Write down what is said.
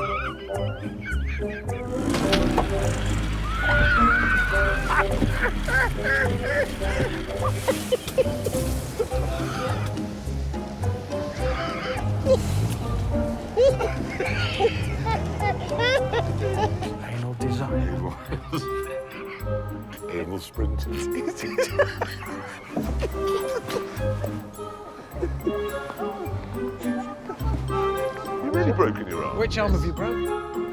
Anal desire. Anal sprinters. you really broken your arm? Which arm have you broken?